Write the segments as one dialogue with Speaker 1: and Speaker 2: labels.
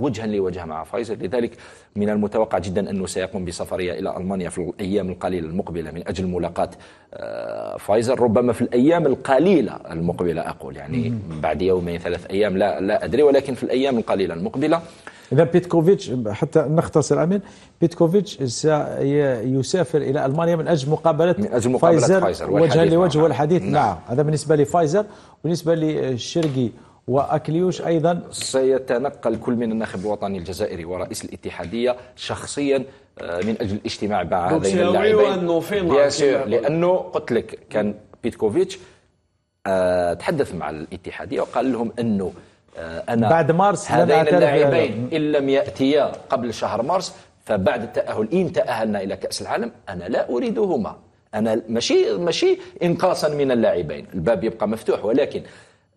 Speaker 1: وجها لوجه مع فايزر. لذلك من المتوقع جدا أنه سيقوم بسفرية إلى ألمانيا في الأيام القليلة المقبلة من أجل ملاقاة آه، فايزر. ربما في الأيام القليلة المقبلة أقول يعني بعد يومين ثلاث أيام لا, لا أدري ولكن في الأيام القليلة المقبلة.
Speaker 2: إذا بيتكوفيتش حتى نختصر أمين بيتكوفيتش سيسافر إلى ألمانيا من أجل مقابلة
Speaker 1: من أجل مقابلة
Speaker 2: فايزر,
Speaker 1: فايزر
Speaker 2: وجها لوجه. والحديث.
Speaker 1: نعم.
Speaker 2: معه هذا بالنسبة لفايزر بالنسبة للشرقي وأكليوش أيضا
Speaker 1: سيتنقل كل من الناخب الوطني الجزائري ورئيس الاتحادية شخصيا آه، من أجل الاجتماع مع هذين اللاعبين. لأنه قلت لك كان بيتكوفيتش آه، تحدث مع الاتحادية وقال لهم أنه آه، أنا
Speaker 2: بعد مارس
Speaker 1: هذين اللاعبين إن لم يأتيا قبل شهر مارس فبعد التأهل إن تأهلنا إلى كأس العالم أنا لا أريدهما. أنا ماشي ماشي إنقاصا من اللاعبين. الباب يبقى مفتوح ولكن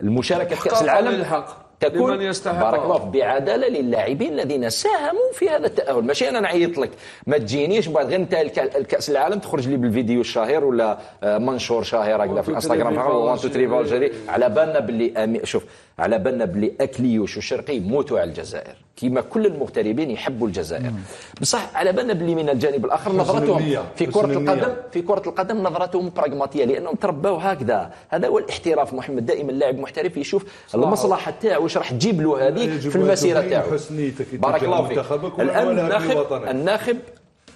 Speaker 1: المشاركة في
Speaker 3: إحقاقاً
Speaker 1: العالم
Speaker 3: للحق
Speaker 1: تكون
Speaker 3: لمن يستحق.
Speaker 1: بارك الله بعدالة للاعبين الذين ساهموا في هذا التأهل. ماشي أنا نعيط لك. ما تجينيش بعد غير انت الك- الكأس العالم تخرج لي بالفيديو الشهير ولا آه، منشور شهير هكذا في الانستغرام
Speaker 3: three,
Speaker 1: 1 2 3
Speaker 3: Algérie.
Speaker 1: الجيري على بالنا باللي شوف على بالنا باللي اكليوش وشرقي موتوا على الجزائر. كيما كل المغتربين يحبوا الجزائر. بصح على بالنا باللي من الجانب الآخر نظرتهم. في
Speaker 4: كرة.
Speaker 1: القدم في كرة القدم نظرتهم براغماتية لأنهم تربوا هكذا. هذا هو الاحتراف. محمد دائما اللاعب محترف يشوف المصلحة تاعو واش راح تجيب له هذه في المسيرة
Speaker 4: أن
Speaker 1: تاعو. بارك الله فيك.
Speaker 4: ولا
Speaker 1: الناخب. الناخب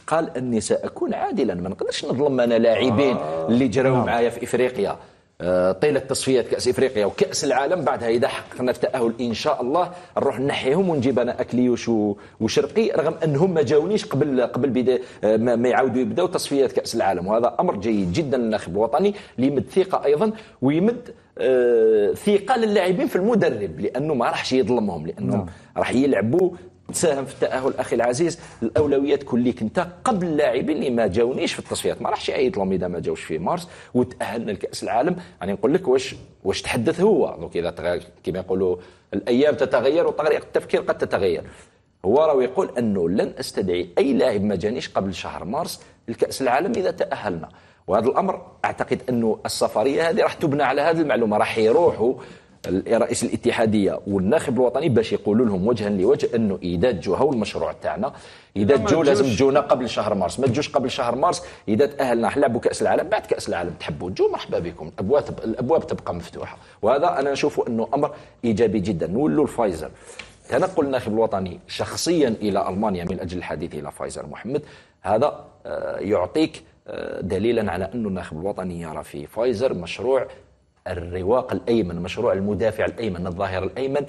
Speaker 1: قال أني سأكون عادلا ما نقدرش نظلم أنا لاعبين اللي جراو معايا في إفريقيا. آه، طيلة تصفيات كأس إفريقيا وكأس العالم بعدها. إذا حققنا التأهل إن شاء الله نروح نحيهم ونجيب أنا أكليوش و- وشرقي رغم أنهم ما جاونيش قبل قبل بدا آه، ما يعاودوا يبداو تصفيات كأس العالم. وهذا أمر جيد جدا للناخب الوطني اللي يمد ثقة أيضا ويمد آه، ثقة للاعبين في المدرب لأنه ما راحش يظلمهم لأنهم راح يلعبوا تساهم في التأهل أخي العزيز. الأولويات تكون ليك أنت قبل اللاعبين اللي ما جاونيش في التصفيات. ما راحش يعيط لهم إذا ما جاوش في مارس وتأهلنا لكأس العالم. يعني نقول لك واش واش تحدث هو. دونك إذا كما يقولوا الأيام تتغير وطريقة التفكير قد تتغير. هو راه يقول أنه لن أستدعي أي لاعب ما جانيش قبل شهر مارس لكأس العالم إذا تأهلنا. وهذا الأمر أعتقد أنه السفرية هذه راح تبنى على هذه المعلومة. راح يروحوا رئيس الاتحادية والناخب الوطني باش يقولوا لهم وجها لوجه أنه إذا تجوا هو المشروع تاعنا إذا
Speaker 3: ما
Speaker 1: تجوا لازم. تجونا قبل شهر مارس. ما تجوش قبل شهر مارس إذا تأهلنا نلعبوا كاس العالم بعد كأس العالم تحبوا تجوا مرحبا بكم. الأبواب الأبواب تبقى مفتوحة. وهذا أنا نشوفه أنه أمر إيجابي جدا. نولوا لفايزر. تنقل الناخب الوطني شخصيا إلى ألمانيا من أجل الحديث إلى فايزر محمد. هذا آه، يعطيك آه، دليلا على أنه الناخب الوطني يرى في فايزر مشروع الرواق الأيمن مشروع المدافع الأيمن الظاهر الأيمن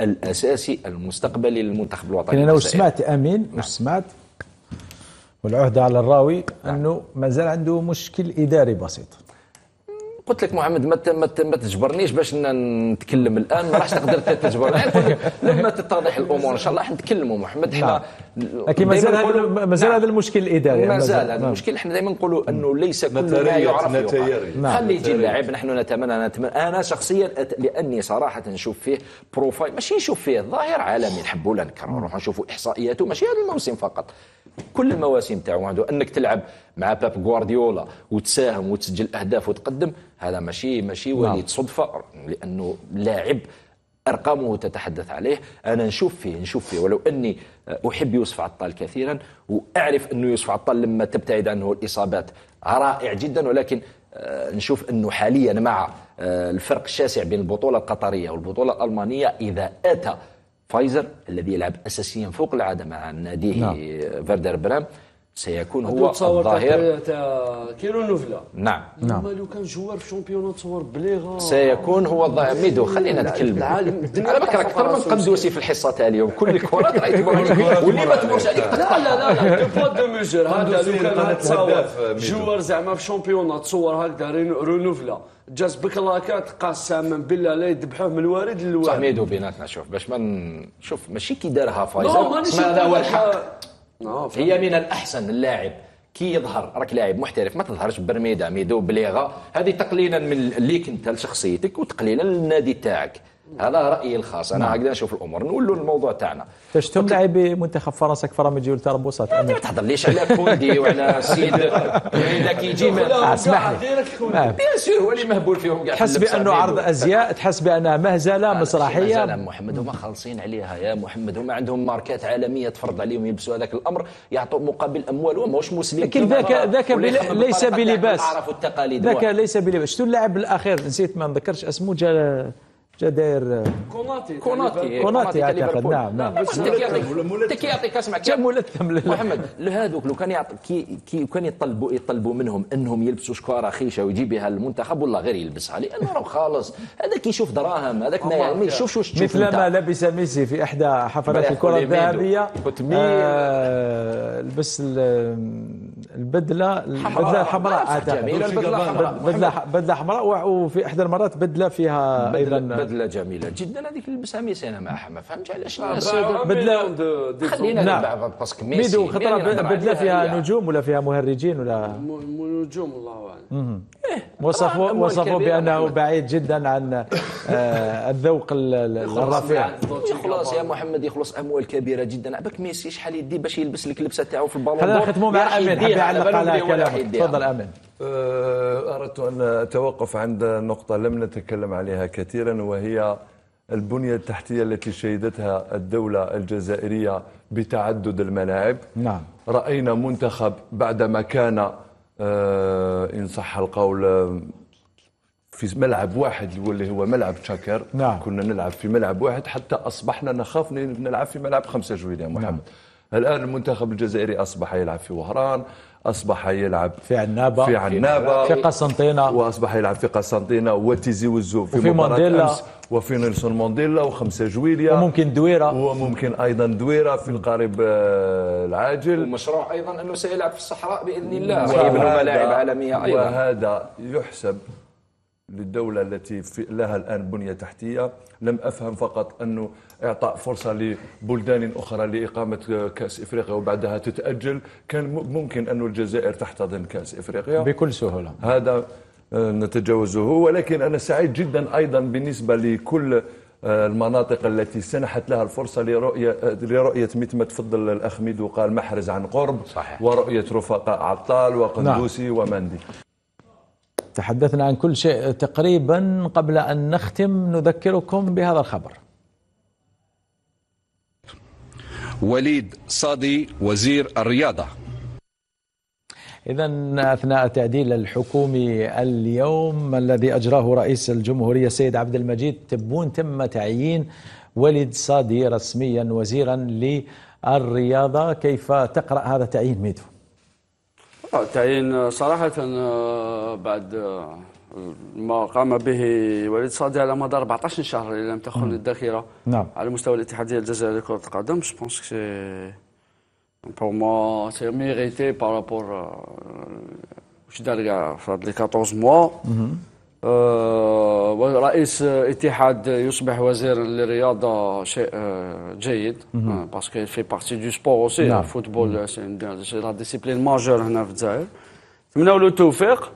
Speaker 1: الأساسي المستقبلي للمنتخب الوطني.
Speaker 2: وش
Speaker 1: الجزائري.
Speaker 2: سمعت أمين وش سمعت والعهده على الراوي أنه ما زال عنده مشكل إداري بسيط.
Speaker 1: قلت لك محمد ما ت- ما ت- ما تجبرنيش باش نتكلم الآن ما راحش تقدر لك لما تتضح الأمور إن شاء الله حنتكلموا محمد. إحنا
Speaker 2: لكن ما زال
Speaker 1: دايماً
Speaker 2: هذا
Speaker 1: نقولوا-
Speaker 2: ما زال
Speaker 1: نعم.
Speaker 2: هذا المشكل الإداري
Speaker 1: ما زال. هذا
Speaker 2: نعم.
Speaker 1: المشكل. إحنا دائما نقولوا أنه ليس كل ما يعرف.
Speaker 2: نعم.
Speaker 1: خلي يجي اللاعب. نحن نتمنى نتمنى أنا شخصيا أت... لأني صراحة نشوف فيه بروفايل ماشي نشوف فيه ظاهر عالمي. نحبوا لا نكرهوا نروحوا نشوفوا إحصائياته ماشي هذا الموسم فقط. كل المواسم تاعو عنده أنك تلعب مع باب غوارديولا وتساهم وتسجل أهداف وتقدم هذا ماشي ماشي وليد صدفة لأنه لاعب أرقامه تتحدث عليه. أنا نشوف فيه نشوف فيه. ولو أني أحب يوسف عطال كثيرا وأعرف أنه يوسف عطال لما تبتعد عنه الإصابات رائع جدا ولكن آه، نشوف أنه حاليا مع آه، الفرق الشاسع بين البطولة القطرية والبطولة الألمانية إذا أتى فايزر الذي يلعب اساسيا فوق العادة مع ناديه
Speaker 2: نعم.
Speaker 1: فيردر برام سيكون
Speaker 3: هو
Speaker 1: هو
Speaker 3: تصور
Speaker 1: الظاهر.
Speaker 3: كيلو نوفلا.
Speaker 1: نعم.
Speaker 3: نعم. لو كان جوار في شامبيون تصور بليغا.
Speaker 1: سيكون هو الظاهر. ميدو خلينا نتكلم. على بالك راك أكثر من. قندوسي في الحصة تاع اليوم. كل الكرات راهي تمر عليك واللي ما تمرش عليك.
Speaker 3: لا لا لا لا. دو بوا دو ميجور هذا لو كان تصور. جوار زعما في شامبيون تصور هكذا رونوفلا جاز بكلاكات قسما بالله لا يذبحوه من الوارد
Speaker 1: صح
Speaker 3: للوارد
Speaker 1: ميدو بيناتنا شوف. باش ما ن- شوف ماشي كي دارها
Speaker 3: لا،
Speaker 1: فايزر هذا هو الحق هي من الأحسن اللاعب. كي يظهر؟ راك لاعب محترف ما تظهرش برمودة ميدو بليغة. هذه تقليلا من ليك أنت لشخصيتك وتقليلا للنادي تاعك. هذا رأيي الخاص. أنا هكذا نشوف الأمور. نقولوا الموضوع تاعنا.
Speaker 2: تشتم لاعبي منتخب فرنسا كفر من يجيو لتربصات
Speaker 1: ما تهضرليش على كوندي وعلى السيد اذا كيجي من
Speaker 2: آه، اسمح لي. آه.
Speaker 1: bien sûr هو اللي مهبول فيهم كاع
Speaker 2: تحس بأنه عرض أزياء تحس بانها مهزلة مسرحية.
Speaker 1: زلمه محمد هما خالصين عليها يا محمد. هما عندهم ماركات عالمية تفرض عليهم يلبسوا هذاك الأمر يعطوا مقابل أموال. وماهوش مسلم
Speaker 2: لكن
Speaker 1: كما
Speaker 2: ذاك. ذاك ليس بلباس. ذاك. ليس بلباس. شتو اللاعب الأخير؟ نسيت ما نذكرش اسمه جا داير
Speaker 3: كوناتي.
Speaker 1: كوناتي.
Speaker 2: كوناتي
Speaker 1: أعتقد.
Speaker 2: نعم نعم.
Speaker 1: انت كي يعطيك اسمع كي
Speaker 2: جا ملثم.
Speaker 1: محمد لهذوك لو كان يعطي كي كي كان يطلبوا يطلبوا منهم إنهم يلبسوا شكارة خيشة ويجي بها المنتخب والله غير يلبسها لأنه راه خالص. هذاك يشوف دراهم هذاك ما يشوفش واش تشوف
Speaker 2: مثل. ما لبس ميسي في إحدى حفلات
Speaker 1: الكرة. الذهبية؟
Speaker 2: آه، لبس ال- البدله
Speaker 1: البدلة الحمراء
Speaker 2: أعتقد. بدله حمراء وفي إحدى المرات بدلة فيها أيضا
Speaker 1: بدله جميلة جدا. هذيك لبسها ميسي أنا ما ما فهمتش علاش
Speaker 3: آه،
Speaker 1: الناس
Speaker 2: بدلة-
Speaker 1: خلينا
Speaker 2: نعم.
Speaker 1: parce que ميسي.
Speaker 2: ميدو خطرة
Speaker 1: بدلة
Speaker 2: فيها
Speaker 1: هي؟
Speaker 2: نجوم ولا فيها مهرجين ولا؟
Speaker 3: نجوم الله أعلم.
Speaker 2: وصفوا
Speaker 1: أموال
Speaker 2: وصفوا
Speaker 1: كبيرة بأنه.
Speaker 2: بعيد جدا عن آه، الذوق ال- ال- الرفيع.
Speaker 1: يخلص يا محمد يخلص أموال كبيرة جدا. عباك ميسي شحال يدي باش يلبس لك اللبسة تاعو في البالون
Speaker 2: خلينا؟ نختموا مع أمين.
Speaker 1: بالو
Speaker 2: على كلامك. تفضل
Speaker 4: أمين. أردت أن أتوقف عند نقطة لم نتكلم عليها كثيرا وهي البنية التحتية التي شهدتها الدولة الجزائرية بتعدد الملاعب
Speaker 2: نعم.
Speaker 4: رأينا منتخب بعدما كان أه، إن صح القول في ملعب واحد واللي هو ملعب شاكر
Speaker 2: نعم.
Speaker 4: كنا نلعب في ملعب واحد حتى أصبحنا نخاف نلعب في ملعب خمسة جويل يا محمد الآن المنتخب الجزائري أصبح يلعب في وهران أصبح يلعب
Speaker 2: في عنابه
Speaker 4: في عنابة
Speaker 2: في قسنطينة.
Speaker 4: وأصبح يلعب في قسنطينة وتيزي وزو في
Speaker 2: وفي مونديلا.
Speaker 4: وفي نيلسون مونديلا وخمسة جويليا.
Speaker 2: وممكن دويرة.
Speaker 4: وممكن أيضا دويرة في القريب آه، العاجل.
Speaker 1: ومشروع أيضا أنه سيلعب في الصحراء بإذن الله. ويبنوا ملاعب عالمية أيضا.
Speaker 4: وهذا يحسب للدولة التي في لها الآن بنية تحتية. لم أفهم فقط أنه إعطاء فرصة لبلدان أخرى لإقامة كأس إفريقيا وبعدها تتأجل. كان ممكن أن الجزائر تحتضن كأس إفريقيا.
Speaker 2: بكل سهولة.
Speaker 4: هذا آه، نتجاوزه. ولكن أنا سعيد جدا أيضا بالنسبة لكل آه، المناطق التي سنحت لها الفرصة لرؤية آه، لرؤية مثل ما تفضل الأخ ميدو قال محرز عن قرب.
Speaker 1: صحيح.
Speaker 4: ورؤية رفقاء عطال وقندوسي ومندي.
Speaker 2: تحدثنا عن كل شيء تقريبا قبل أن نختم نذكركم بهذا الخبر.
Speaker 5: وليد صادي وزير الرياضة.
Speaker 2: إذا أثناء التعديل الحكومي اليوم الذي أجراه رئيس الجمهورية السيد عبد المجيد تبون تم تعيين وليد صادي رسميا وزيرا للرياضة. كيف تقرأ هذا التعيين ميدو؟
Speaker 3: آه، تعيين صراحة آه، بعد آه، ما قام به وليد صادي على مدار 14 شهر إن لم تخن الذاكرة
Speaker 2: نعم.
Speaker 3: على مستوى الاتحادية الجزائرية لكرة القدم. je pense c'est pour moi c'est mérité par rapport واش دار كاع في هاد les 14 mois آه، ورئيس اتحاد يصبح وزيرا للرياضة شيء آه، جيد parce que fait partie du sport
Speaker 2: aussi.
Speaker 3: ال football c'est la discipline majeure هنا في الجزائر. نتمناو له التوفيق